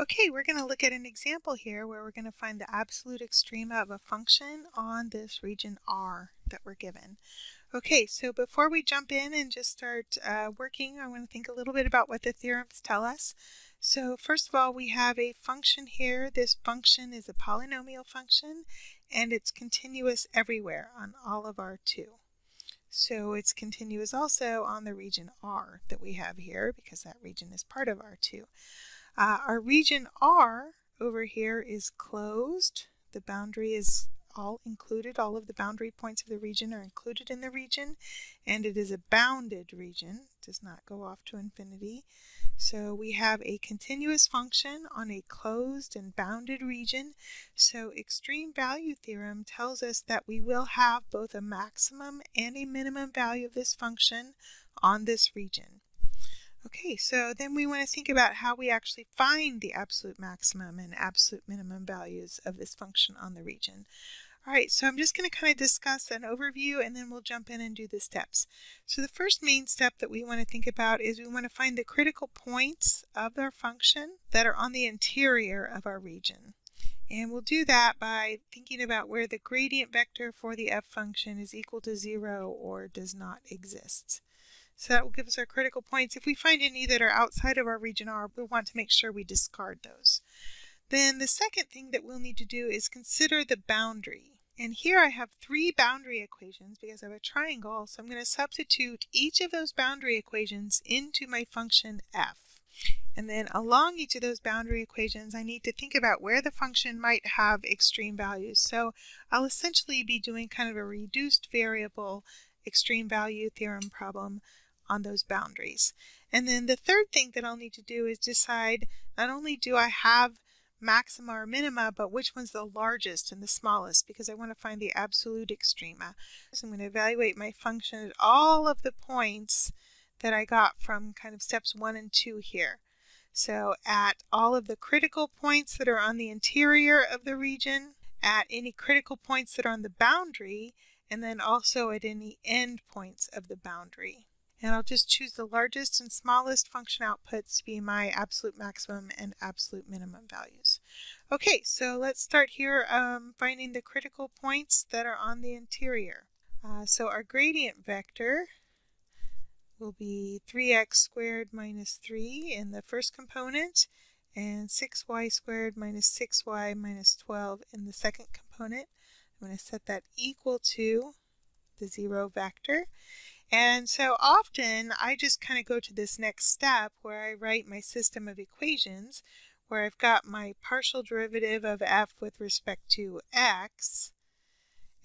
Okay, we're going to look at an example here where we're going to find the absolute extrema of a function on this region R that we're given. Okay, so before we jump in and just start uh, working, I want to think a little bit about what the theorems tell us. So first of all, we have a function here. This function is a polynomial function, and it's continuous everywhere on all of R2. So it's continuous also on the region R that we have here, because that region is part of R2. Uh, our region R over here is closed. The boundary is all included. All of the boundary points of the region are included in the region. And it is a bounded region. It does not go off to infinity. So we have a continuous function on a closed and bounded region. So extreme value theorem tells us that we will have both a maximum and a minimum value of this function on this region. Okay, so then we want to think about how we actually find the absolute maximum and absolute minimum values of this function on the region. All right, so I'm just going to kind of discuss an overview and then we'll jump in and do the steps. So the first main step that we want to think about is we want to find the critical points of our function that are on the interior of our region. And we'll do that by thinking about where the gradient vector for the f function is equal to zero or does not exist. So that will give us our critical points. If we find any that are outside of our region R, we want to make sure we discard those. Then the second thing that we'll need to do is consider the boundary. And here I have three boundary equations because I have a triangle, so I'm going to substitute each of those boundary equations into my function f. And then along each of those boundary equations, I need to think about where the function might have extreme values. So I'll essentially be doing kind of a reduced variable extreme value theorem problem on those boundaries. And then the third thing that I'll need to do is decide not only do I have maxima or minima, but which one's the largest and the smallest because I want to find the absolute extrema. So I'm going to evaluate my function at all of the points that I got from kind of steps one and two here. So at all of the critical points that are on the interior of the region, at any critical points that are on the boundary, and then also at any end points of the boundary. And I'll just choose the largest and smallest function outputs to be my absolute maximum and absolute minimum values. Okay, so let's start here um, finding the critical points that are on the interior. Uh, so our gradient vector will be 3x squared minus 3 in the first component and 6y squared minus 6y minus 12 in the second component. I'm going to set that equal to the 0 vector. And so often I just kind of go to this next step where I write my system of equations where I've got my partial derivative of f with respect to x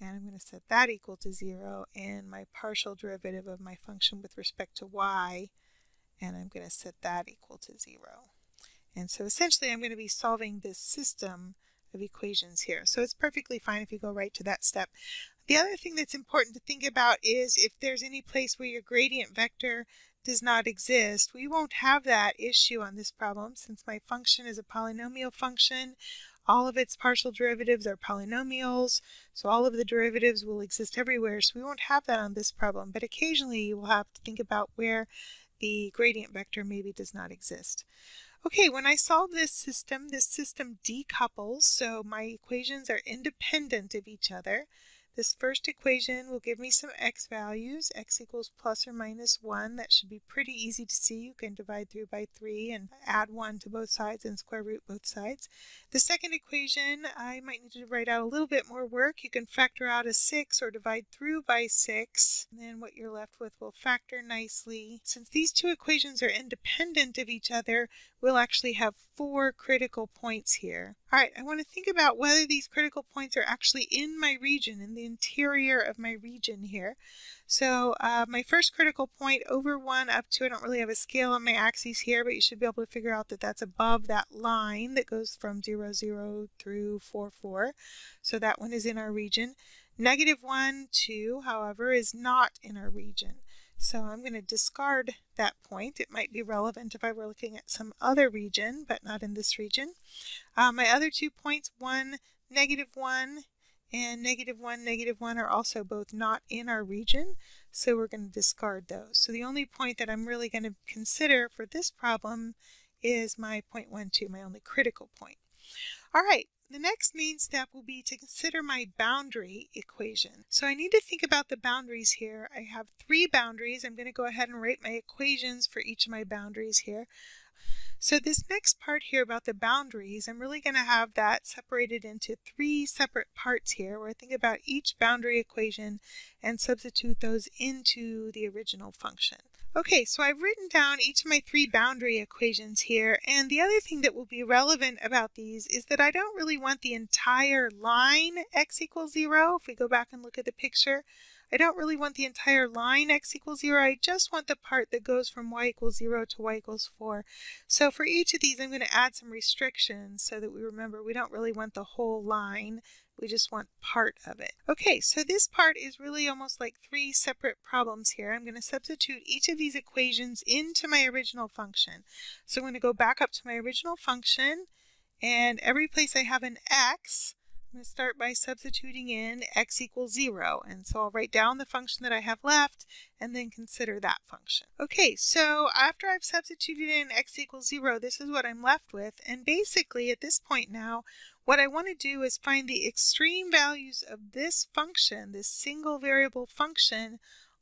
and I'm going to set that equal to 0 and my partial derivative of my function with respect to y and I'm going to set that equal to 0. And so essentially I'm going to be solving this system of equations here. So it's perfectly fine if you go right to that step. The other thing that's important to think about is if there's any place where your gradient vector does not exist, we won't have that issue on this problem since my function is a polynomial function. All of its partial derivatives are polynomials, so all of the derivatives will exist everywhere, so we won't have that on this problem. But occasionally you will have to think about where the gradient vector maybe does not exist. Okay, when I solve this system, this system decouples, so my equations are independent of each other. This first equation will give me some x values, x equals plus or minus 1. That should be pretty easy to see. You can divide through by 3 and add 1 to both sides and square root both sides. The second equation, I might need to write out a little bit more work. You can factor out a 6 or divide through by 6. And then what you're left with will factor nicely. Since these two equations are independent of each other, we'll actually have four critical points here. All right, I want to think about whether these critical points are actually in my region, in the interior of my region here. So uh, my first critical point over 1 up to, I don't really have a scale on my axes here, but you should be able to figure out that that's above that line that goes from 0, 0 through 4, 4. So that one is in our region. Negative 1, 2, however, is not in our region. So I'm going to discard that point. It might be relevant if I were looking at some other region, but not in this region. Uh, my other two points, 1, negative 1, and negative 1, negative 1 are also both not in our region, so we're going to discard those. So the only point that I'm really going to consider for this problem is my 0.12, my only critical point. All right, the next main step will be to consider my boundary equation. So I need to think about the boundaries here. I have three boundaries. I'm going to go ahead and write my equations for each of my boundaries here. So this next part here about the boundaries, I'm really going to have that separated into three separate parts here where I think about each boundary equation and substitute those into the original function. Okay, so I've written down each of my three boundary equations here, and the other thing that will be relevant about these is that I don't really want the entire line x equals 0. If we go back and look at the picture, I don't really want the entire line x equals 0. I just want the part that goes from y equals 0 to y equals 4. So for each of these, I'm going to add some restrictions so that we remember we don't really want the whole line. We just want part of it. Okay, so this part is really almost like three separate problems here. I'm going to substitute each of these equations into my original function. So I'm going to go back up to my original function, and every place I have an x, I'm going to start by substituting in x equals 0. And so I'll write down the function that I have left and then consider that function. Okay, so after I've substituted in x equals 0, this is what I'm left with. And basically at this point now, what I want to do is find the extreme values of this function, this single variable function,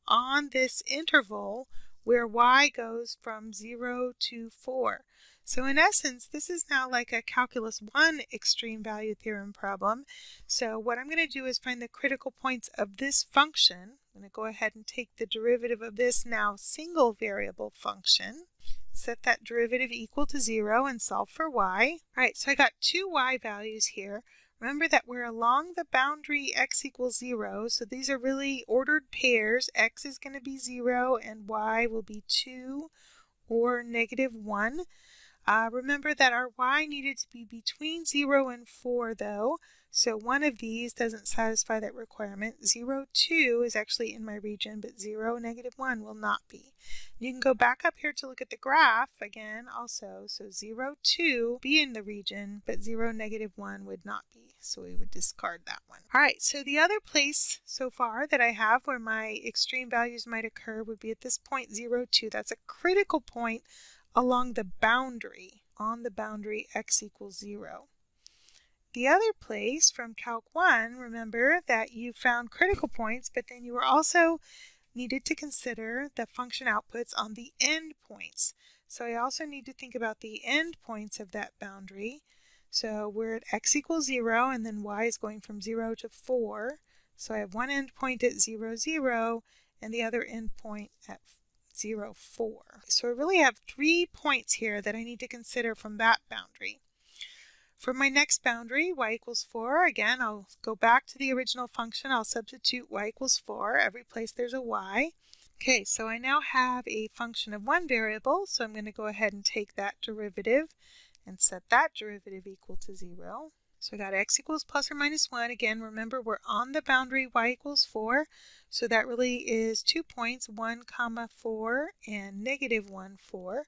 on this interval where y goes from 0 to 4. So in essence, this is now like a calculus 1 extreme value theorem problem. So what I'm going to do is find the critical points of this function. I'm going to go ahead and take the derivative of this now single variable function set that derivative equal to 0 and solve for y. All right, so I got two y values here. Remember that we're along the boundary x equals 0, so these are really ordered pairs. x is going to be 0 and y will be 2 or negative 1. Uh, remember that our y needed to be between 0 and 4 though, so one of these doesn't satisfy that requirement. 0, 2 is actually in my region, but 0, negative 1 will not be. You can go back up here to look at the graph again also. So 0, 2 be in the region, but 0, negative 1 would not be. So we would discard that one. All right, so the other place so far that I have where my extreme values might occur would be at this point 0, 2. That's a critical point along the boundary, on the boundary x equals 0. The other place from Calc 1, remember that you found critical points, but then you were also needed to consider the function outputs on the endpoints. So I also need to think about the endpoints of that boundary. So we're at x equals 0, and then y is going from 0 to 4. So I have one endpoint at 0, 0, and the other endpoint at 0, 4. So I really have three points here that I need to consider from that boundary. For my next boundary, y equals 4, again, I'll go back to the original function. I'll substitute y equals 4 every place there's a y. Okay, so I now have a function of one variable, so I'm going to go ahead and take that derivative and set that derivative equal to 0. So got x equals plus or minus 1. Again, remember we're on the boundary y equals 4. So that really is two points, 1 comma 4 and negative 1, 4.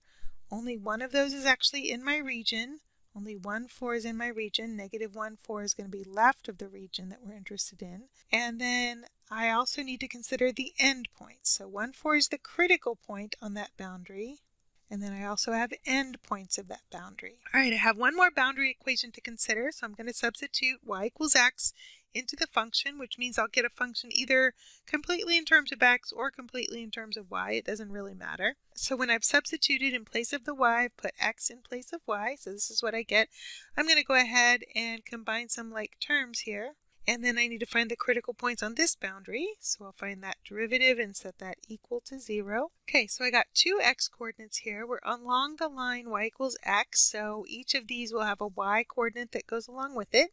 Only one of those is actually in my region. Only one 4 is in my region. Negative 1, 4 is going to be left of the region that we're interested in. And then I also need to consider the end points. So 1, 4 is the critical point on that boundary. And then I also have end points of that boundary. All right, I have one more boundary equation to consider. So I'm going to substitute y equals x into the function, which means I'll get a function either completely in terms of x or completely in terms of y. It doesn't really matter. So when I've substituted in place of the y, I've put x in place of y. So this is what I get. I'm going to go ahead and combine some like terms here. And then I need to find the critical points on this boundary. So I'll find that derivative and set that equal to 0. Okay, so I got two x coordinates here. We're along the line y equals x, so each of these will have a y coordinate that goes along with it.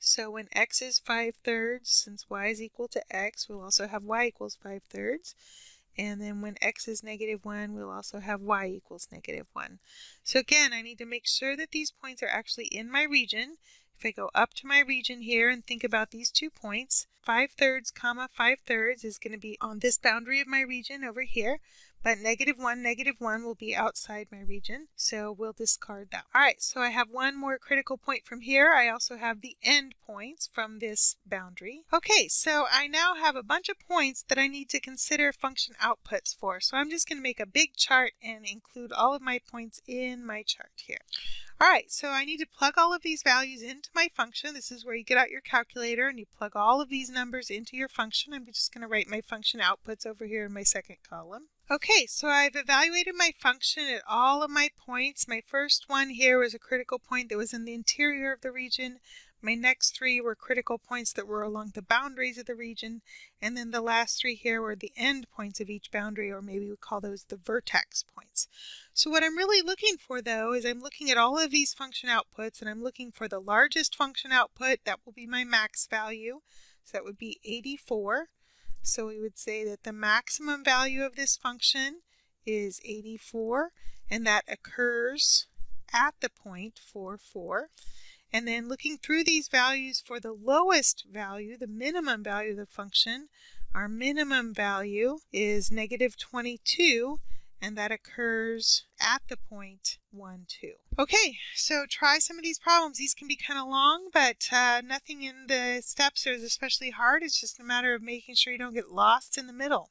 So when x is 5 thirds, since y is equal to x, we'll also have y equals 5 thirds. And then when x is negative 1, we'll also have y equals negative 1. So again, I need to make sure that these points are actually in my region. If I go up to my region here and think about these two points, 5 thirds comma 5 thirds is going to be on this boundary of my region over here. But negative 1, negative 1 will be outside my region, so we'll discard that. All right, so I have one more critical point from here. I also have the end points from this boundary. Okay, so I now have a bunch of points that I need to consider function outputs for. So I'm just going to make a big chart and include all of my points in my chart here. All right, so I need to plug all of these values into my function. This is where you get out your calculator and you plug all of these numbers into your function. I'm just going to write my function outputs over here in my second column. Okay, so I've evaluated my function at all of my points. My first one here was a critical point that was in the interior of the region. My next three were critical points that were along the boundaries of the region, and then the last three here were the end points of each boundary, or maybe we call those the vertex points. So what I'm really looking for, though, is I'm looking at all of these function outputs, and I'm looking for the largest function output. That will be my max value. So that would be 84. So we would say that the maximum value of this function is 84, and that occurs at the point 4, 4. And then looking through these values for the lowest value, the minimum value of the function, our minimum value is negative 22, and that occurs at the point 1, 2. Okay, so try some of these problems. These can be kind of long, but uh, nothing in the steps is especially hard. It's just a matter of making sure you don't get lost in the middle.